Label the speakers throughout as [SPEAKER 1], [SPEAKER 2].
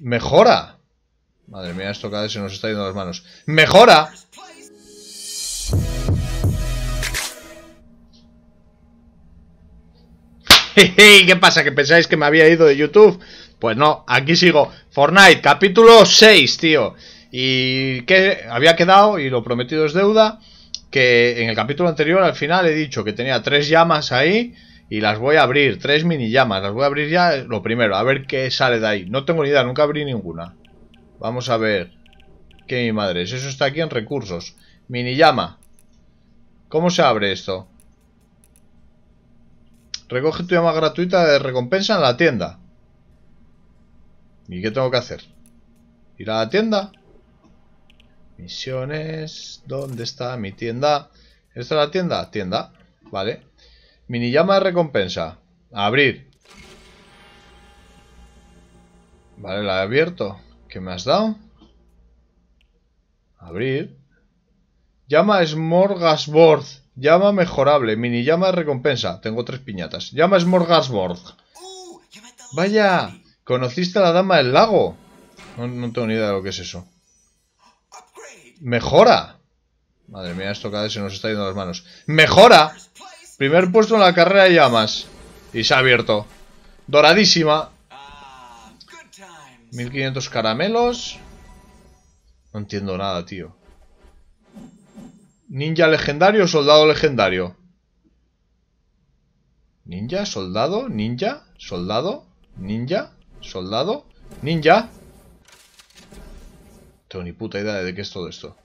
[SPEAKER 1] Mejora. Madre mía, esto cada vez se nos está yendo las manos. ¡Mejora! ¿Qué pasa? ¿Que pensáis que me había ido de YouTube? Pues no, aquí sigo. Fortnite, capítulo 6, tío. Y que había quedado, y lo prometido es deuda, que en el capítulo anterior al final he dicho que tenía tres llamas ahí y las voy a abrir, tres mini llamas. Las voy a abrir ya, lo primero, a ver qué sale de ahí. No tengo ni idea, nunca abrí ninguna. Vamos a ver. ¿Qué mi madre es? Eso está aquí en recursos. Mini llama. ¿Cómo se abre esto? Recoge tu llama gratuita de recompensa en la tienda. ¿Y qué tengo que hacer? ¿Ir a la tienda? Misiones. ¿Dónde está mi tienda? ¿Esta es la tienda? Tienda. Vale. Mini llama de recompensa. abrir. Vale, la he abierto. ¿Qué me has dado? Abrir. Llama Smorgasbord. Llama mejorable. Mini llama de recompensa. Tengo tres piñatas. Llama Smorgasbord. Vaya. ¿Conociste a la dama del lago? No, tengo ni idea de lo que es eso. ¡Mejora! Madre mía, esto cada vez se nos está yendo las manos. ¡Mejora! Primer puesto en la carrera de llamas. Y se ha abierto. Doradísima. 1500 caramelos. No entiendo nada, tío. Ninja legendario soldado legendario. Ninja, soldado, ninja, soldado, ninja, soldado, ninja. No tengo ni puta idea de qué es todo esto.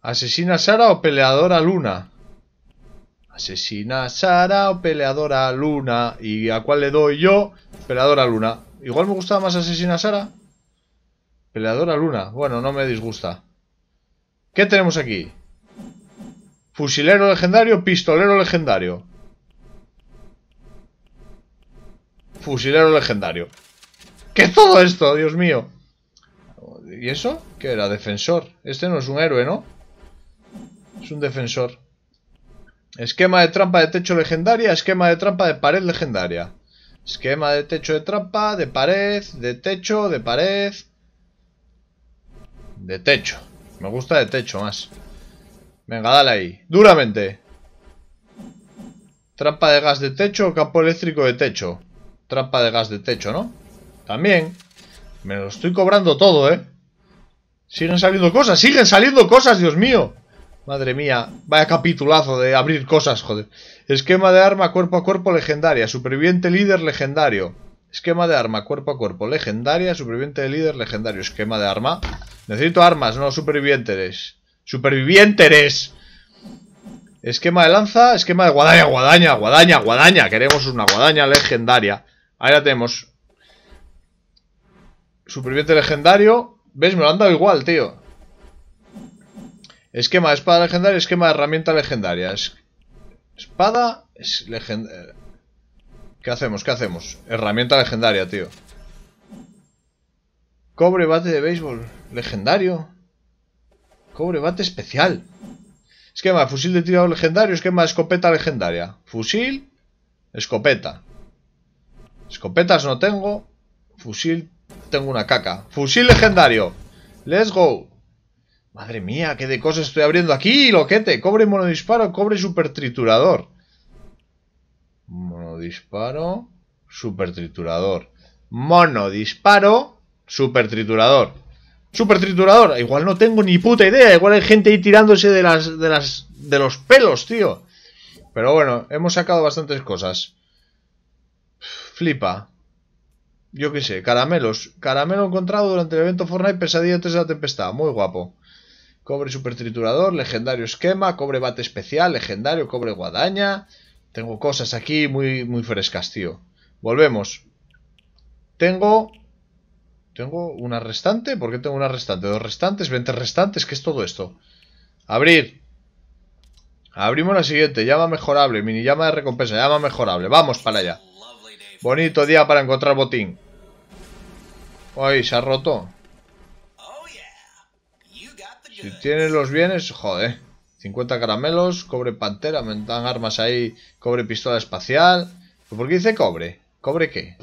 [SPEAKER 1] ¿Asesina Sara o peleadora Luna? Asesina Sara o peleadora Luna. ¿Y a cuál le doy yo? Peleadora Luna. Igual me gustaba más Asesina Sara. Peleadora Luna. Bueno, no me disgusta. ¿Qué tenemos aquí? Fusilero legendario, pistolero legendario. Fusilero legendario. ¿Qué es todo esto? Dios mío. ¿Y eso? ¿Qué era? Defensor. Este no es un héroe, ¿no? Es un defensor. Esquema de trampa de techo legendaria, esquema de trampa de pared legendaria. Esquema de techo de trampa, de pared, de techo, de pared. De techo. Me gusta de techo más. Venga, dale ahí. Duramente. Trampa de gas de techo o campo eléctrico de techo. Trampa de gas de techo, ¿no? También. Me lo estoy cobrando todo, ¿eh? Siguen saliendo cosas, siguen saliendo cosas, Dios mío. Madre mía, vaya capitulazo de abrir cosas, joder. Esquema de arma cuerpo a cuerpo legendaria. Superviviente líder legendario. Esquema de arma cuerpo a cuerpo legendaria. Superviviente líder legendario. Esquema de arma. Necesito armas, no supervivientes. Supervivientes. Esquema de lanza. Esquema de guadaña, guadaña, guadaña, guadaña. Queremos una guadaña legendaria. Ahí la tenemos. Superviviente legendario. ¿Ves? Me lo han dado igual, tío. Esquema espada legendaria, esquema herramienta legendaria. Espada es legendaria. ¿Qué hacemos? ¿Qué hacemos? Herramienta legendaria, tío. Cobre bate de béisbol. Legendario. Cobre bate especial. Esquema fusil de tirado legendario. Esquema escopeta legendaria. Fusil. Escopeta. Escopetas no tengo. Fusil. Tengo una caca. Fusil legendario. Let's go. Madre mía, qué de cosas estoy abriendo aquí, loquete. Cobre monodisparo, cobre super triturador. Monodisparo, super triturador. Monodisparo, super triturador. Super triturador. Igual no tengo ni puta idea. Igual hay gente ahí tirándose de las, de las, de los pelos, tío. Pero bueno, hemos sacado bastantes cosas. Flipa. Yo qué sé, caramelos. Caramelo encontrado durante el evento Fortnite Pesadilla antes de la tempestad. Muy guapo. Cobre super triturador, legendario esquema, cobre bate especial, legendario, cobre guadaña. Tengo cosas aquí muy, muy frescas, tío. Volvemos. Tengo... Tengo una restante. ¿Por qué tengo una restante? Dos restantes, 20 restantes. ¿Qué es todo esto? Abrir. Abrimos la siguiente. Llama mejorable. Mini llama de recompensa. Llama mejorable. Vamos para allá. Bonito día para encontrar botín. Ay, se ha roto. Si tienes los bienes, joder. 50 caramelos, cobre pantera, me dan armas ahí, cobre pistola espacial. ¿Por qué dice cobre? ¿Cobre qué?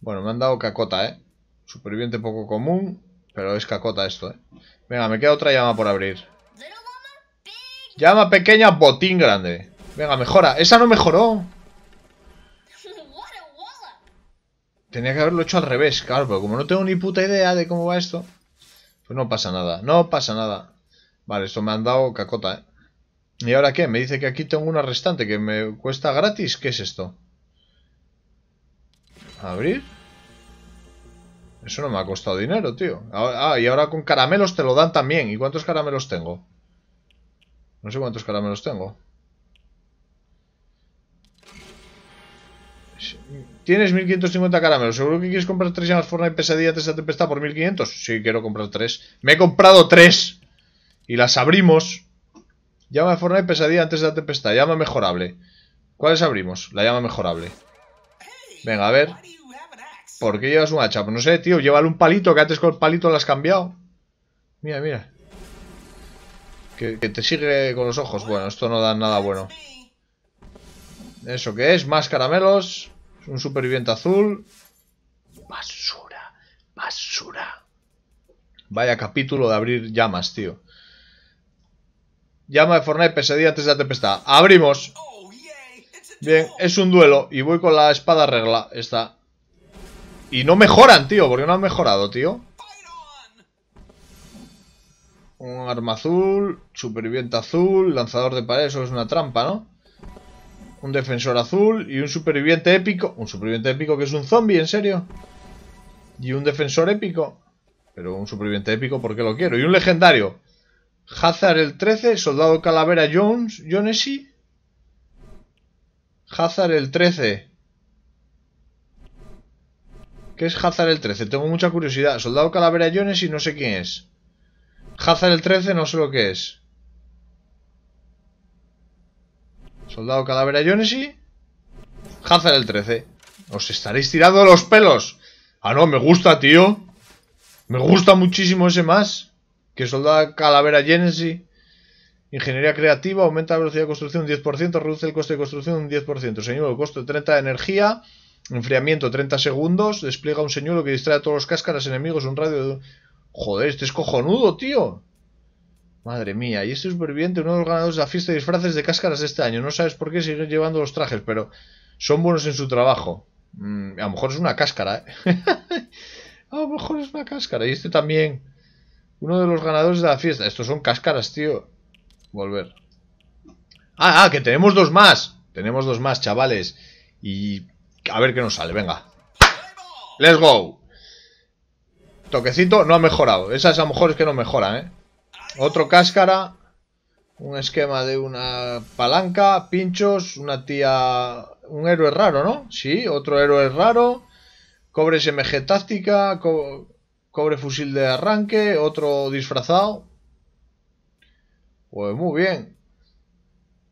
[SPEAKER 1] Bueno, me han dado cacota, ¿eh? Superviviente poco común, pero es cacota esto, ¿eh? Venga, me queda otra llama por abrir. Llama pequeña, botín grande. Venga, mejora. Esa no mejoró. Tenía que haberlo hecho al revés, claro, pero como no tengo ni puta idea de cómo va esto, pues no pasa nada, no pasa nada. Vale, esto me han dado cacota, ¿eh? ¿Y ahora qué? Me dice que aquí tengo una restante que me cuesta gratis. ¿Qué es esto? ¿Abrir? Eso no me ha costado dinero, tío. Ah, y ahora con caramelos te lo dan también. ¿Y cuántos caramelos tengo? No sé cuántos caramelos tengo. Tienes 1550 caramelos. ¿Seguro que quieres comprar tres llamas Fortnite pesadilla de esa tempestad por 1500? Sí, quiero comprar tres. ¡Me he comprado tres! Y las abrimos. Llama de Fortnite pesadilla antes de la tempestad. Llama mejorable. ¿Cuáles abrimos? La llama mejorable. Venga, a ver. ¿Por qué llevas un hacha? Pues no sé, tío. Llévale un palito, que antes con el palito lo has cambiado. Mira, mira. Que, te sigue con los ojos. Bueno, esto no da nada bueno. ¿Eso qué es? Más caramelos. Un superviviente azul. Basura. Basura. Vaya capítulo de abrir llamas, tío. Llama de Fortnite pesadilla antes de la tempestad. ¡Abrimos! Bien, es un duelo. Y voy con la espada regla. Esta. Y no mejoran, tío. porque no han mejorado, tío? Un arma azul. Superviviente azul. Lanzador de pared. Eso es una trampa, ¿no? Un defensor azul. Y un superviviente épico. Un superviviente épico que es un zombie, ¿en serio? Y un defensor épico. Pero un superviviente épico porque lo quiero. Y un legendario. Hazard el 13, Soldado Calavera Jones, Jonesy. Hazard el 13. ¿Qué es Hazard el 13? Tengo mucha curiosidad. Soldado Calavera Jonesy, no sé quién es. Hazard el 13, no sé lo que es. Soldado Calavera Jonesy. Hazard el 13. Os estaréis tirando los pelos. Ah, no, me gusta, tío. Me gusta muchísimo ese más que soldada Calavera Genesis. Ingeniería creativa, aumenta la velocidad de construcción un 10%, reduce el coste de construcción un 10%. Señuelo, costo de 30 de energía, enfriamiento 30 segundos, despliega un señuelo que distrae a todos los cáscaras enemigos un radio de... Joder, este es cojonudo, tío. Madre mía, y este superviviente, uno de los ganadores de la fiesta de disfraces de cáscaras este año. No sabes por qué siguen llevando los trajes, pero son buenos en su trabajo. Mm, a lo mejor es una cáscara, ¿eh? a lo mejor es una cáscara. Y este también... Uno de los ganadores de la fiesta. Estos son cáscaras, tío. Volver. Ah, ah, que tenemos dos más. Tenemos dos más, chavales. Y a ver qué nos sale, venga. Let's go. Toquecito no ha mejorado. Esas a lo mejor es que no mejoran, ¿eh? Otro cáscara. Un esquema de una palanca. Pinchos. Una tía... Un héroe raro, ¿no? Sí, otro héroe raro. Cobre SMG táctica. Cobre fusil de arranque, otro disfrazado. Pues muy bien.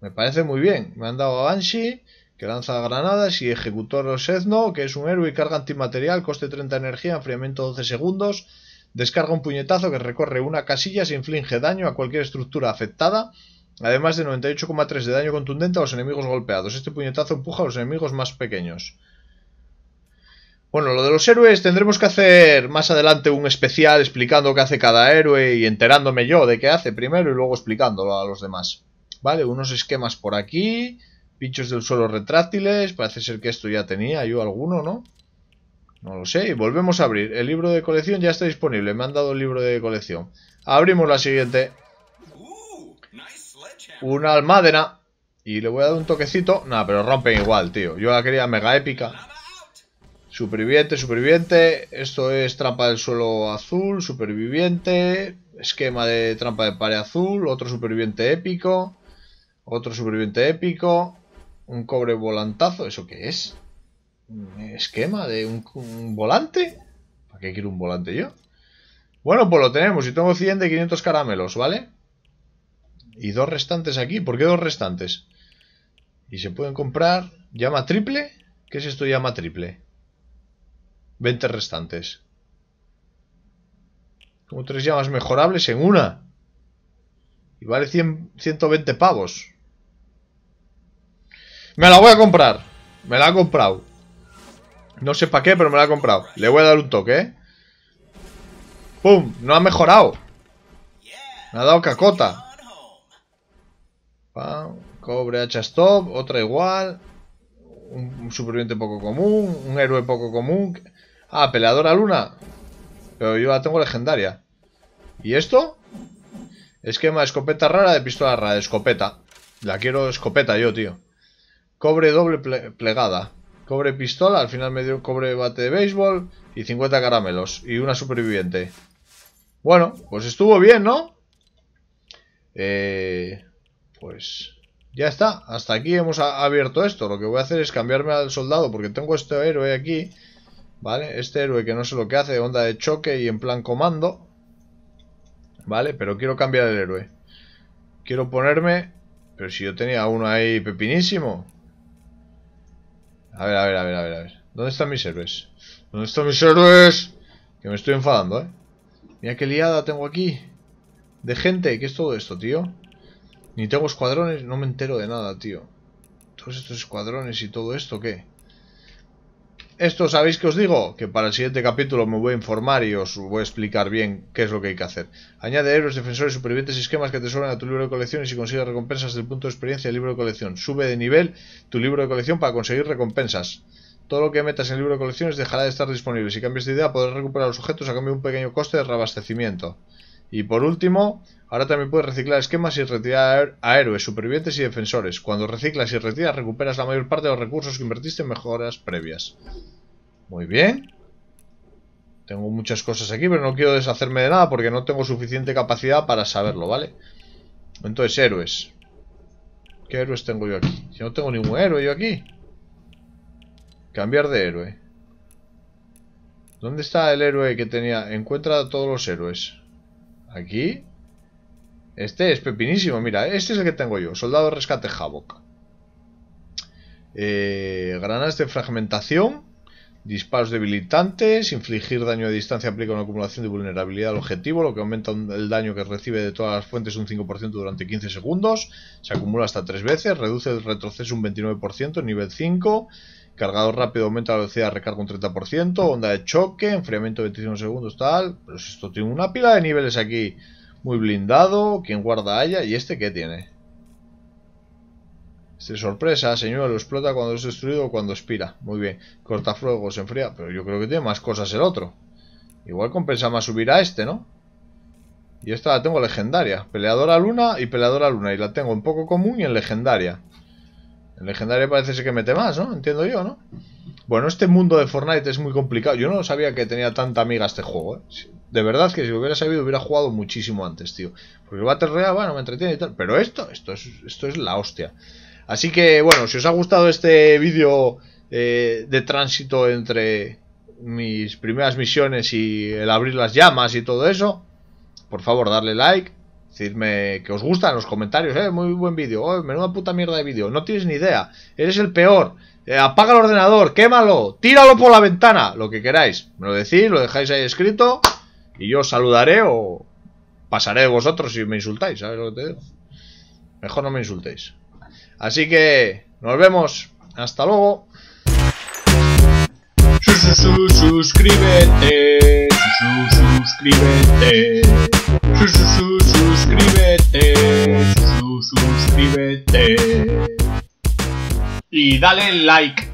[SPEAKER 1] Me parece muy bien. Me han dado a Banshee, que lanza granadas, y Ejecutor Osezno, que es un héroe y carga antimaterial, coste 30 energía, enfriamiento 12 segundos. Descarga un puñetazo que recorre una casilla, se inflige daño a cualquier estructura afectada, además de 98,3 de daño contundente a los enemigos golpeados. Este puñetazo empuja a los enemigos más pequeños. Bueno, lo de los héroes tendremos que hacer más adelante un especial explicando qué hace cada héroe y enterándome yo de qué hace primero y luego explicándolo a los demás. Vale, unos esquemas por aquí, pinchos del suelo retráctiles, parece ser que esto ya tenía yo alguno, ¿no? No lo sé, y volvemos a abrir. El libro de colección ya está disponible, me han dado el libro de colección. Abrimos la siguiente. Una almádena. Y le voy a dar un toquecito. Nada, pero rompen igual, tío. Yo la quería mega épica. Superviviente, superviviente. Esto es trampa del suelo azul, superviviente. Esquema de trampa de pared azul. Otro superviviente épico. Otro superviviente épico. Un cobre volantazo. ¿Eso qué es? ¿Un esquema de un, volante? ¿Para qué quiero un volante yo? Bueno, pues lo tenemos. Y tengo 100 de 500 caramelos, ¿vale? Y dos restantes aquí. ¿Por qué dos restantes? Y se pueden comprar... ¿Llama triple? ¿Qué es esto llama triple? 20 restantes. Como tres llamas mejorables en una. Y vale 100, 120 pavos. Me la voy a comprar. Me la he comprado. No sé para qué, pero me la ha comprado. Le voy a dar un toque, ¿eh? ¡Pum! No ha mejorado. Me ha dado cacota. cobre, hacha stop. Otra igual. Un, superviviente poco común. Un héroe poco común. Ah, peleadora luna. Pero yo la tengo legendaria. ¿Y esto? Esquema de escopeta rara de pistola rara de escopeta. La quiero escopeta yo, tío. Cobre doble plegada. Cobre pistola, al final me dio cobre bate de béisbol y 50 caramelos. Y una superviviente. Bueno, pues estuvo bien, ¿no? Eh, pues ya está. Hasta aquí hemos abierto esto. Lo que voy a hacer es cambiarme al soldado porque tengo este héroe aquí. ¿Vale? Este héroe que no sé lo que hace, onda de choque y en plan comando. ¿Vale? Pero quiero cambiar el héroe. Quiero ponerme... Pero si yo tenía uno ahí pepinísimo. A ver, a ver, a ver, a ver, a ver. ¿Dónde están mis héroes? ¿Dónde están mis héroes? Que me estoy enfadando, ¿eh? Mira qué liada tengo aquí. De gente. ¿Qué es todo esto, tío? Ni tengo escuadrones. No me entero de nada, tío. Todos estos escuadrones y todo esto, ¿qué? Esto, ¿sabéis que os digo? Que para el siguiente capítulo me voy a informar y os voy a explicar bien qué es lo que hay que hacer. Añade héroes, defensores, supervivientes y esquemas que te sobran a tu libro de colecciones y consigue recompensas del punto de experiencia del libro de colección. Sube de nivel tu libro de colección para conseguir recompensas. Todo lo que metas en el libro de colecciones dejará de estar disponible. Si cambias de idea, podrás recuperar los objetos a cambio de un pequeño coste de reabastecimiento. Y por último, ahora también puedes reciclar esquemas y retirar a héroes, supervivientes y defensores. Cuando reciclas y retiras, recuperas la mayor parte de los recursos que invertiste en mejoras previas. Muy bien. Tengo muchas cosas aquí, pero no quiero deshacerme de nada porque no tengo suficiente capacidad para saberlo, ¿vale? Entonces, héroes. ¿Qué héroes tengo yo aquí? Si no tengo ningún héroe yo aquí. Cambiar de héroe. ¿Dónde está el héroe que tenía? Encuentra a todos los héroes. Aquí. Este es pepinísimo, mira, este es el que tengo yo. Soldado rescate Havok. Eh, granadas de fragmentación. Disparos debilitantes. Infligir daño a distancia aplica una acumulación de vulnerabilidad al objetivo, lo que aumenta el daño que recibe de todas las fuentes un 5% durante 15 segundos. Se acumula hasta 3 veces. Reduce el retroceso un 29%, nivel 5. Cargador rápido aumenta la velocidad de recarga un 30%. Onda de choque, enfriamiento 25 segundos, tal. Pero esto tiene una pila de niveles aquí. Muy blindado. Quien guarda haya. ¿Y este qué tiene? Este sorpresa, señor. Lo explota cuando es destruido o cuando expira. Muy bien. Corta fuego, se enfría. Pero yo creo que tiene más cosas el otro. Igual compensa más subir a este, ¿no? Y esta la tengo legendaria. Peleadora luna y peleadora luna. Y la tengo en poco común y en legendaria. El legendario parece ser que mete más, ¿no? Entiendo yo, ¿no? Bueno, este mundo de Fortnite es muy complicado. Yo no sabía que tenía tanta amiga este juego, ¿eh? De verdad que si lo hubiera sabido hubiera jugado muchísimo antes, tío. Porque el Battle Royale, bueno, me entretiene y tal. Pero esto, esto es, esto es la hostia. Así que, bueno, si os ha gustado este vídeo eh, de tránsito entre mis primeras misiones y el abrir las llamas y todo eso, por favor, darle like, Decidme que os gusta en los comentarios, eh, muy buen vídeo, oh, menuda puta mierda de vídeo, no tienes ni idea, eres el peor, eh, apaga el ordenador, quémalo, tíralo por la ventana, lo que queráis, me lo decís, lo dejáis ahí escrito y yo os saludaré o pasaré de vosotros si me insultáis, ¿sabes lo que te digo? Mejor no me insultéis. Así que nos vemos, hasta luego. Suscríbete, suscríbete suscríbete, suscríbete y dale like.